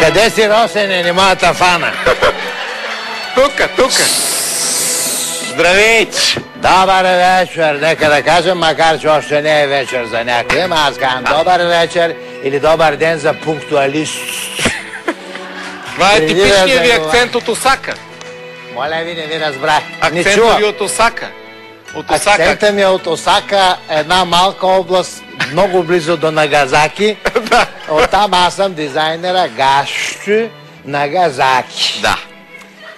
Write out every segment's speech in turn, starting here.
Къде си, Росене, не мога да фана? Тука, тука. Здравейч! Добър вечер, нека да кажем, макар че още не е вечер за някой, ама аз казвам добър вечер или добър ден за пунктуалист. Това е типичният ви акцент от Осака. Моля ви, не ви разбрах. Акцентът ви от Осака. От Осака. Акцента ми е от Осака, една малка област, много близо до Нагазаки. Оттам аз съм дизайнера Гашчу Нагазаки. Да.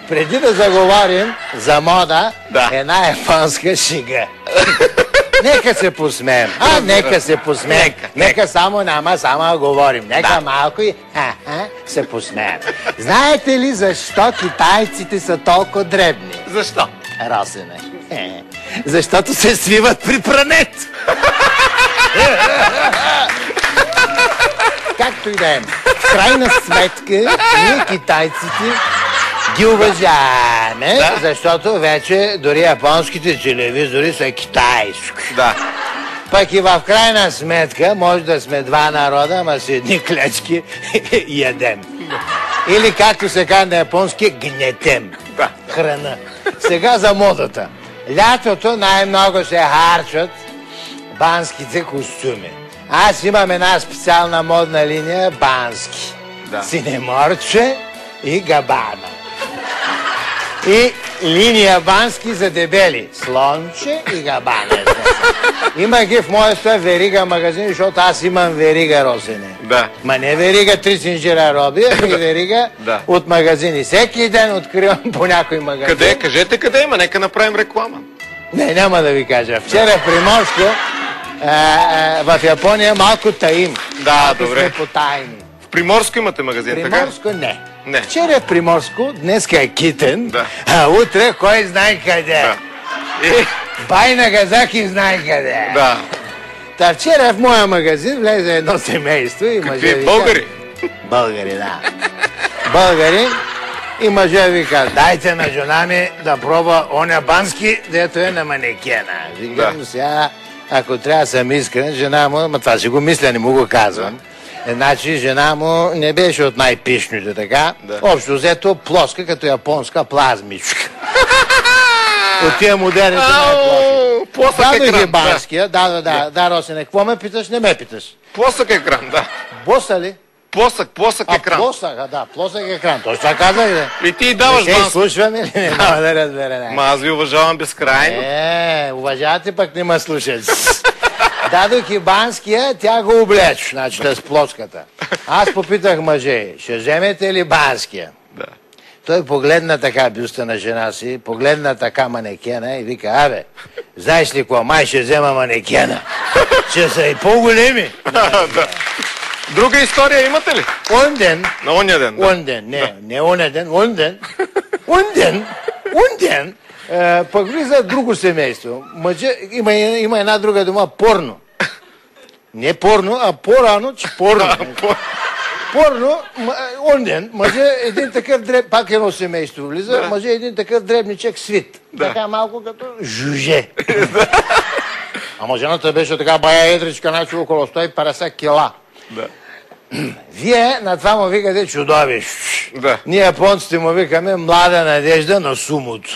Преди да заговорим за мода, Да. една японска шига. Нека се посмеем. А, нека се посмеем. Нека, Нека, само няма само говорим. Нека Да. малко и ха-ха, се посмеем. Знаете ли защо китайците са толкова дребни? Защо? Росене. Е, Защото се свиват при прането. Както и да е. В крайна сметка, ние китайците ги уважаваме, Да. защото вече дори японските телевизори са китайски. Да. Пък и в крайна сметка може да сме два народа, ама с едни клечки ядем. Или както се казва на японски, гнетем. Да. Храна. Сега за модата. Лятото най-много се харчат банските костюми. Аз имам една специална модна линия бански. Да. Синеморче и габана. И линия бански за дебели. Слонче и габана. Има ги в моята верига магазин, защото аз имам верига росене. Да. Ма не верига три синжира роби, ами верига Да. от магазини. Всеки ден откривам по някой магазин. Къде? Кажете къде има, нека направим реклама. Не, няма да ви кажа. Вчера а, а, в Япония малко таим. Да, малко добре. сме потайни. В Приморско имате магазин, така? Приморско не. Не. Вчера в Приморско, днеска е Китен, Да. а утре кой знае къде. Да. И, Бай на Газаки знае къде. да. Та вчера в моя магазин влезе едно семейство и мъже Какви вика- българи? Българи, да. Българи и мъже вика, дайте на жена ми да пробва оня бански, дето е на манекена. Викам Да. сега, ако трябва да съм искрен, жена му, ма това си го мисля, не му го казвам. Е, Значи жена му не беше от най-пишните, така. Да. Общо взето плоска, като японска плазмичка. от тия модерните най-плоски. Плосък екран. банския, да, да, да, да, Росене, какво ме питаш? Не ме питаш. Плосък екран, да. Боса ли? Плосък, плосък А, екран. плосък, а, да, плосък екран. Точно така казах, да. И ти даваш Не се изслушваме ли? Не да разбера. Не. Ма аз ви уважавам безкрайно. Е, уважавате, пък не ме слушат. Дадох и банския, тя го облеч, значи с плоската. Аз попитах мъже, ще вземете ли банския? Да. Той погледна така бюста на жена си, погледна така манекена и вика, абе, знаеш ли какво, май ще взема манекена. Ще са и по-големи. да. Друга история имате ли? Онден, На оня ден, да. Онден, не, не оня ден, онден. Онден, онден, е, пък влиза друго семейство. Мъже, има, има една друга дума, порно. Не порно, а по-рано, че порно. Порно, м- онден, мъже един такъв дреб, пак едно семейство влиза, Да. мъже един такъв дребничек свит. Да. Така малко като жуже. Ама жената беше така бая едричка, значи около 150 кила. Да. Вие на това му викате чудовище. Да. Ние японците му викаме млада надежда на сумото.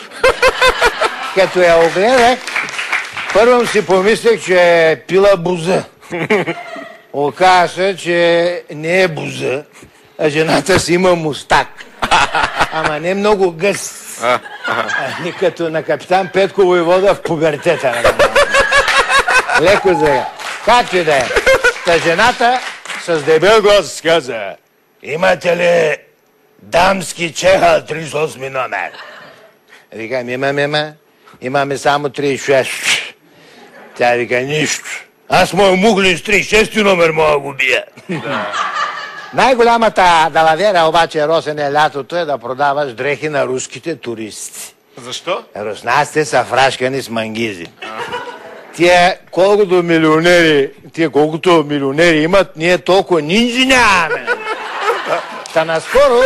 Като я огледах, първо си помислех, че е пила буза. Оказа се, че не е буза, а жената си има мустак. Ама не много гъст. А, Не като на капитан Петко Войвода в пубертета. нали? Леко за Както и да е. Та жената с дебел глас каза, имате ли дамски чехал 38 номер? Викам, имаме, има. Имаме само 36. Тя вика, нищо. Аз моя мугли с 36 номер мога да го бия. Най-голямата далавера обаче Росене лятото е да продаваш дрехи на руските туристи. защо? Руснаците са фрашкани с мангизи. Тия колкото милионери, тия колкото милионери имат, ние толкова нинджи нямаме. Та наскоро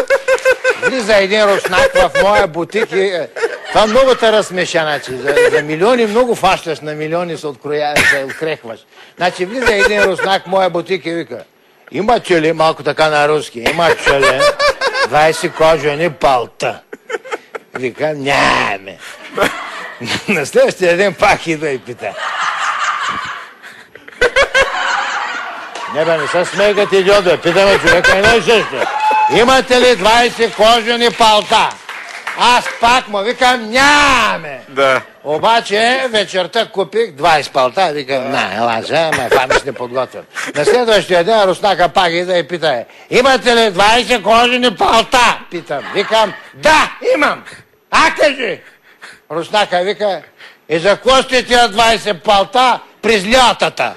влиза един руснак в моя бутик и е, това много те разсмеша, значи. За, за милиони много фащаш, на милиони се, откроя, се открехваш. Значи влиза един руснак в моя бутик и вика, имате ли, малко така на руски, имате ли 20 кожени палта? Вика, нямаме. На следващия ден пак идва и пита. Не бе, не се смейкат идиот, бе. Питаме човека и също. Имате ли 20 кожени палта? Аз пак му викам, нямаме. Да. Обаче вечерта купих 20 палта, викам, на, ела сега, ме фамиш не подготвям. На следващия ден Руснака пак ида и пита, имате ли 20 кожени палта? Питам, викам, да, имам. А кажи. Руснака вика, и за тия 20 палта през лятата?